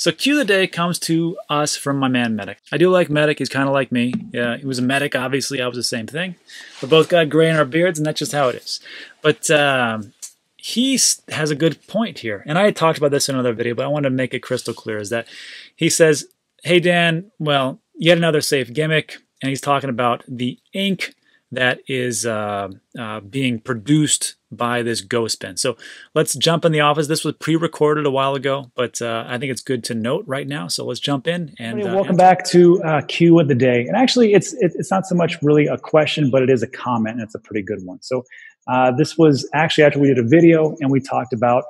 So cue the day comes to us from my man Medic. I do like Medic. He's kind of like me. Yeah, he was a medic. Obviously, I was the same thing. We both got gray in our beards, and that's just how it is. But um, he has a good point here, and I had talked about this in another video, but I want to make it crystal clear: is that he says, "Hey Dan, well, yet another safe gimmick," and he's talking about the ink that is uh, uh, being produced by this ghost pen. So let's jump in the office. This was pre-recorded a while ago, but uh, I think it's good to note right now. So let's jump in and uh, welcome back to uh, Q of the day. And actually, it's it's not so much really a question, but it is a comment, and it's a pretty good one. So uh, this was actually after we did a video and we talked about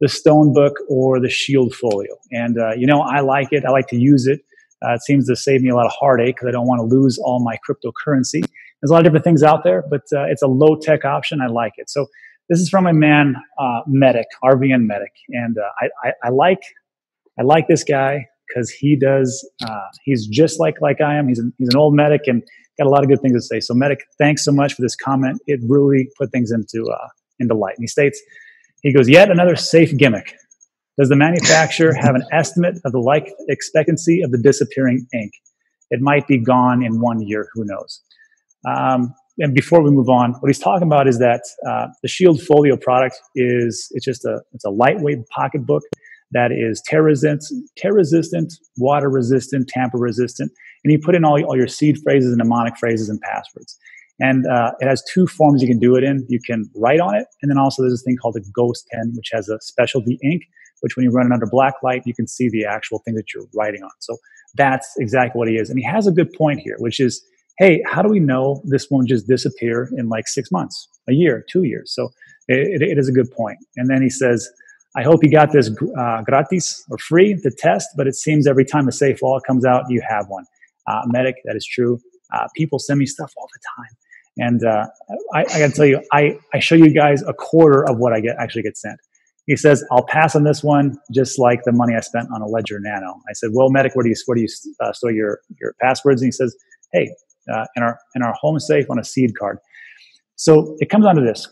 the Stone Book or the Shield Folio. And you know, I like it. I like to use it. it seems to save me a lot of heartache because I don't want to lose all my cryptocurrency. There's a lot of different things out there, but uh, it's a low tech option. I like it. So this is from my man uh, Medic, RVN Medic, and uh, I, I, I, like I like this guy because he does. Uh, he's just like like I am. He's an, he's an old medic and got a lot of good things to say. So Medic, thanks so much for this comment. It really put things into uh, into light. And he states, he goes, yet another safe gimmick. Does the manufacturer have an estimate of the life expectancy of the disappearing ink? It might be gone in one year. Who knows? Um, and before we move on, what he's talking about is that uh, the Shield Folio product is it's just a it's a lightweight pocketbook that is tear resistant, tear resistant, water resistant, tamper resistant, and you put in all, all your seed phrases and mnemonic phrases and passwords. And uh, it has two forms you can do it in. You can write on it, and then also there's this thing called a ghost pen, which has a specialty ink, which when you run it under black light, you can see the actual thing that you're writing on. So that's exactly what he is. And he has a good point here, which is hey, how do we know this won't just disappear in like six months, a year, two years? So it, it is a good point. And then he says, I hope you got this uh, gratis or free to test, but it seems every time a safe law comes out, you have one. Uh, medic, that is true. Uh, people send me stuff all the time. And uh, I, I got to tell you, I, I show you guys a quarter of what I get actually get sent. He says, I'll pass on this one, just like the money I spent on a Ledger Nano. I said, well, Medic, where do you, where do you uh, store your, your passwords? And he says, hey, uh, in our in our home safe on a seed card. So it comes down to this: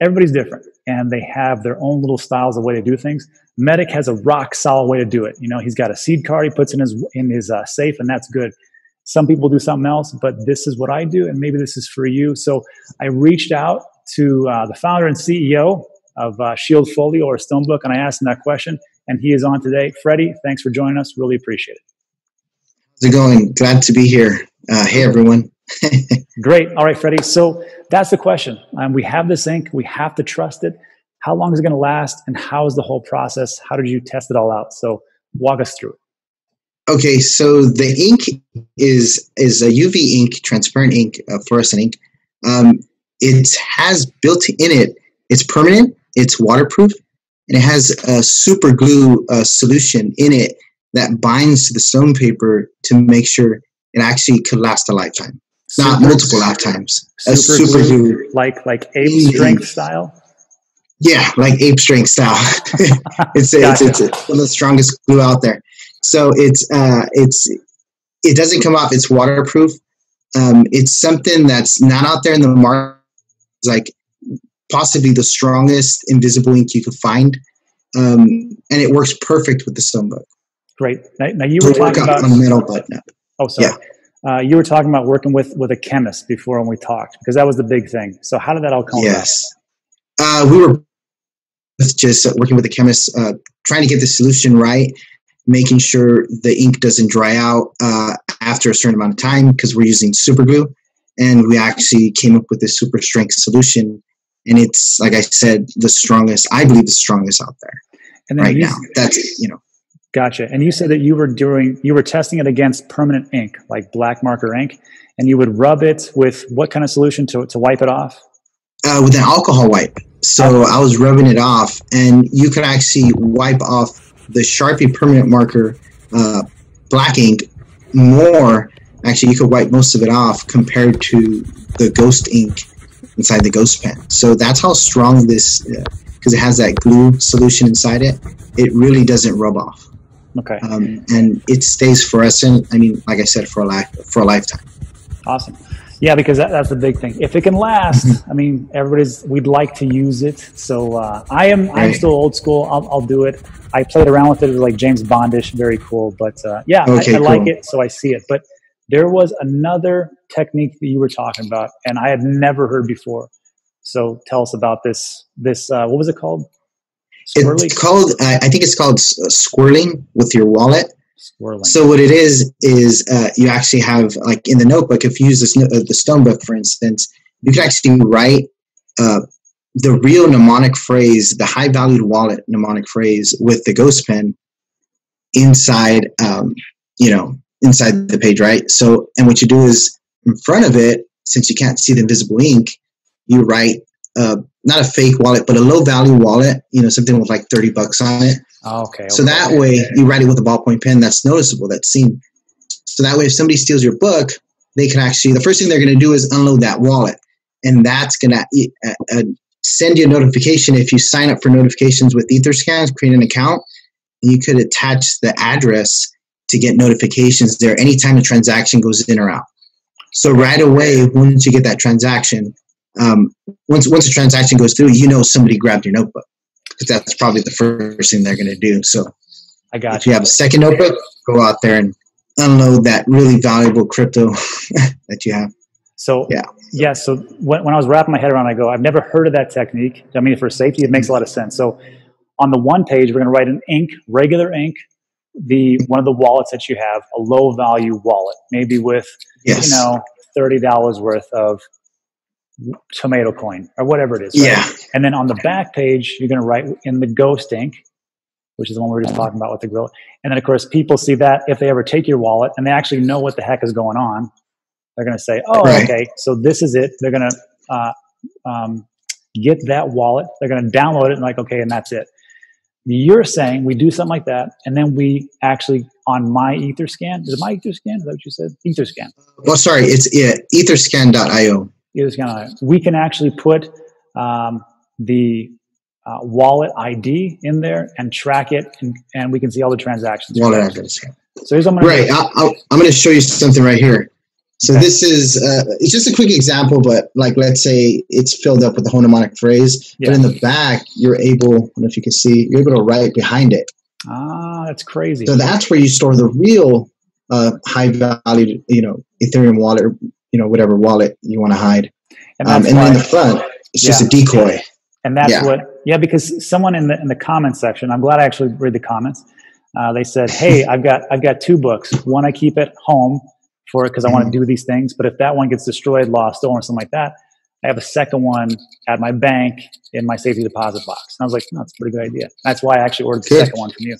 everybody's different, and they have their own little styles of way to do things. Medic has a rock solid way to do it. You know, he's got a seed card he puts in his in his uh, safe, and that's good. Some people do something else, but this is what I do, and maybe this is for you. So I reached out to uh, the founder and CEO of uh, Shield Folio or Stonebook, and I asked him that question, and he is on today. Freddie, thanks for joining us. Really appreciate it. How's it going? Glad to be here. Uh, hey, everyone. Great. All right, Freddie. So that's the question. Um, we have this ink. We have to trust it. How long is it going to last? And how is the whole process? How did you test it all out? So walk us through it. Okay, so the ink is is a UV ink, transparent ink, uh, fluorescent ink. Um, it has built in it. It's permanent. It's waterproof, and it has a super glue uh, solution in it that binds to the stone paper to make sure it actually could last a lifetime, super, not multiple lifetimes. Super, super glue, like like ape strength style. Yeah, like ape strength style. it's, gotcha. it's, it's one of the strongest glue out there. So it's uh, it's it doesn't come off. It's waterproof. Um, it's something that's not out there in the market. It's like possibly the strongest invisible ink you could find, um, and it works perfect with the stone book. Great. Now, now you were talking about on metal, but no. Oh, sorry. Yeah. Uh, you were talking about working with with a chemist before when we talked because that was the big thing. So how did that all come? Yes, uh, we were just working with a chemist, uh, trying to get the solution right, making sure the ink doesn't dry out uh, after a certain amount of time because we're using super glue, and we actually came up with this super strength solution, and it's like I said, the strongest. I believe the strongest out there right now. That's you know Gotcha. And you said that you were doing, you were testing it against permanent ink, like black marker ink, and you would rub it with what kind of solution to, to wipe it off? Uh, with an alcohol wipe. So I was rubbing it off, and you could actually wipe off the Sharpie permanent marker uh, black ink more. Actually, you could wipe most of it off compared to the ghost ink inside the ghost pen. So that's how strong this, because uh, it has that glue solution inside it, it really doesn't rub off. Okay. Um, and it stays fluorescent. I mean, like I said, for a life for a lifetime. Awesome. Yeah, because that, that's the big thing. If it can last, I mean, everybody's we'd like to use it. So uh, I am I'm still old school. I'll, I'll do it. I played around with it. It was like James Bondish, very cool. But uh, yeah, Okay, I, I like it, so I see it. But there was another technique that you were talking about, and I had never heard before. So tell us about this. This uh, what was it called? Swirly It's called, I I think it's called uh, squirreling with your wallet. swirling. So what it is is uh, you actually have like in the notebook. If you use this, uh, the stone book, for instance, you can actually write uh, the real mnemonic phrase, the high valued wallet mnemonic phrase, with the ghost pen inside. Um, you know, inside the page, right? So, and what you do is in front of it, since you can't see the invisible ink, you write uh, not a fake wallet, but a low value wallet. You know, something with like thirty bucks on it. Oh, okay. So okay. that way you write it with a ballpoint pen that's noticeable, that's seen. So that way if somebody steals your book, they can actually, the first thing they're going to do is unload that wallet. And that's going to uh, uh, send you a notification if you sign up for notifications with Etherscan, create an account, you could attach the address to get notifications there anytime a transaction goes in or out. So right away, once you get that transaction, um, once once a transaction goes through, you know somebody grabbed your notebook because that's probably the first thing they're going to do. So I got if you you. have a second notebook, go out there and unload that really valuable crypto that you have. So Yeah. yeah. So when, when I was wrapping my head around, I go, I've never heard of that technique. I mean, for safety, it makes a lot of sense. So on the one page, we're going to write in ink, regular ink, the one of the wallets that you have, a low value wallet, maybe with Yes. you know thirty dollars worth of tomato coin or whatever it is. right? yeah. And then on the back page, you're going to write in the ghost ink, which is the one we were just talking about with the grill. And then, of course, people see that if they ever take your wallet and they actually know what the heck is going on, they're going to say, "Oh, Right. okay, so this is it." They're going to uh, um, get that wallet. They're going to download it and like, okay, and that's it. You're saying we do something like that, and then we actually on my Etherscan. Is it my Etherscan? Is that what you said? Etherscan. Well, sorry, it's yeah, etherscan.io. Etherscan. We can actually put um, the uh, wallet ID in there and track it, and, and we can see all the transactions. Wallet address. So here's what I'm going to I, I'm going to show you something right here. So Okay. this is uh, it's just a quick example, but like let's say it's filled up with the whole mnemonic phrase, Yeah. but in the back you're able, I don't know if you can see, you're able to write behind it. Ah, that's crazy. So that's where you store the real uh, high value, you know, Ethereum wallet, you know, whatever wallet you want to hide. and Um, and then why, in the front, it's just a Yeah. decoy. and that's yeah. what, yeah, because someone in the in the comments section, I'm glad I actually read the comments. Uh, they said, "Hey, I've got I've got two books. One I keep at home for it because I want Mm-hmm. to do these things. But if that one gets destroyed, lost, stolen, or something like that, I have a second one at my bank in my safety deposit box." And I was like, "No, that's a pretty good idea." That's why I actually ordered the Good. second one from you.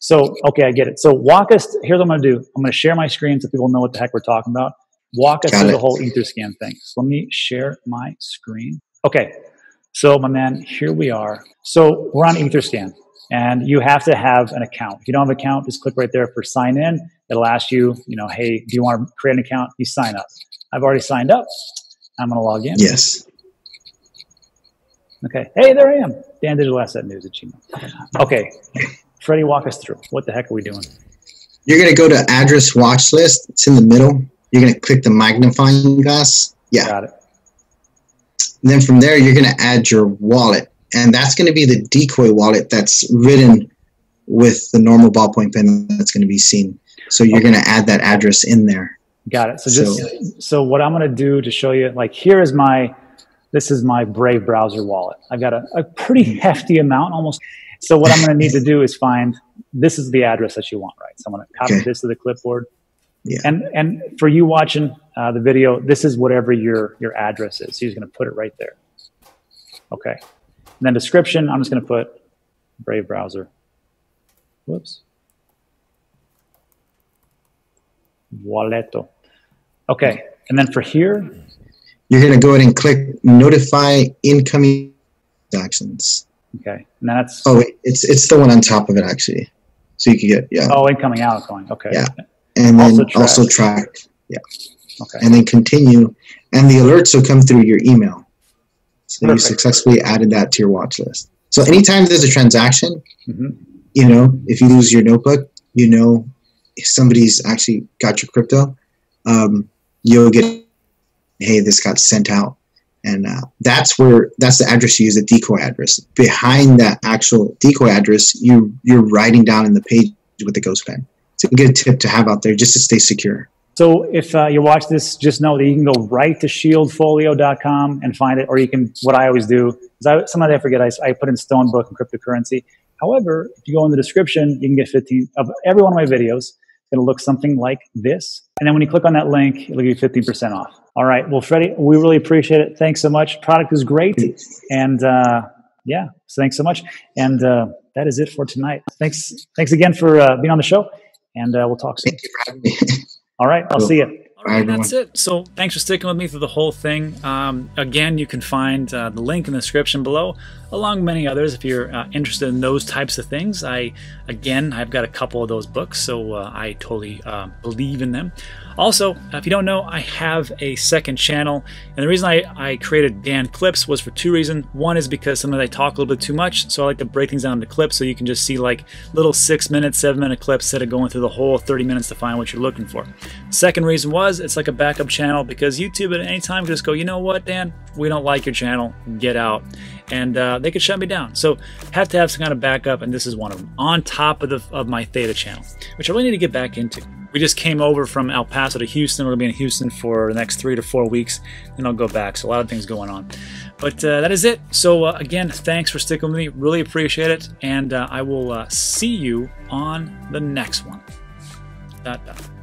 So, okay, I get it. So, walk us. Here's what I'm going to do. I'm going to share my screen so people know what the heck we're talking about. Walk us Got through it. the whole Etherscan thing. So, let me share my screen. Okay. So, my man, here we are. So, we're on Etherscan, and you have to have an account. If you don't have an account, just click right there for sign in. It'll ask you, you know, hey, do you want to create an account? You sign up. I've already signed up. I'm going to log in. Yes. Okay. Hey, there I am. Dan Digital Asset News at Gmail. Okay. Freddie, walk us through. What the heck are we doing? You're going to go to address watch list. It's in the middle. You're going to click the magnifying glass. Yeah. Got it. And then from there, you're going to add your wallet. And that's going to be the decoy wallet that's written with the normal ballpoint pen that's going to be seen. So you're going to add that address in there. Got it. So just so, what I'm going to do to show you, like here is my, this is my Brave browser wallet. I've got a, a pretty hefty amount, almost. So what I'm going to need to do is find this is the address that you want, right? So I'm going to copy Okay. this to the clipboard. Yeah. And and for you watching uh, the video, this is whatever your your address is. So you're going to put it right there. Okay. And then description, I'm just going to put Brave browser. Whoops. Walleto. Okay. And then for here, You're going to go ahead and click notify incoming transactions. okay. And that's Oh, wait, it's it's the one on top of it actually. So you can get yeah, oh, incoming, outgoing. Okay. Yeah. And then also also track. Yeah. Okay. and then continue, and the alerts will come through your email. So you successfully added that to your watch list. So anytime there's a transaction, hmm you know, if you lose your notebook, you know if somebody's actually got your crypto, um, you'll get hey, this got sent out. And uh, that's where that's the address you use, the decoy address. Behind that actual decoy address, you you're writing down in the page with the ghost pen. It's a good tip to have out there just to stay secure. So if uh, you watch this, just know that you can go right to shieldfolio.com and find it, or you can, what I always do, is I, sometimes I forget, I, I put in Stonebook and cryptocurrency. However, if you go in the description, you can get 15 of every one of my videos. To look something like this. And then when you click on that link, it'll give you 15% off. All right. Well, Freddie, we really appreciate it. Thanks so much. Product is great. And uh, yeah, so thanks so much. And uh, that is it for tonight. Thanks. Thanks again for uh, being on the show. And uh, we'll talk soon. Thank you for having me. All right. I'll Cool. see you. All right, that's it. So thanks for sticking with me through the whole thing. Um, again, you can find uh, the link in the description below, along with many others if you're uh, interested in those types of things. I, again, I've got a couple of those books, so uh, I totally uh, believe in them. Also, if you don't know, I have a second channel, and the reason I, I created Dan Clips was for two reasons. One is because sometimes I talk a little bit too much, so I like to break things down into clips so you can just see like little six minute, seven minute clips instead of going through the whole 30 minutes to find what you're looking for. Second reason was it's like a backup channel because YouTube at any time just go, you know what, Dan, we don't like your channel, get out. And uh, they could shut me down. So have to have some kind of backup, and this is one of them. On top of the of my Theta channel, which I really need to get back into. We just came over from El Paso to Houston. We're gonna be in Houston for the next three to four weeks, then I'll go back. So a lot of things going on. But uh, that is it. So uh, again, thanks for sticking with me. Really appreciate it, and uh, I will uh, see you on the next one. Dot, dot.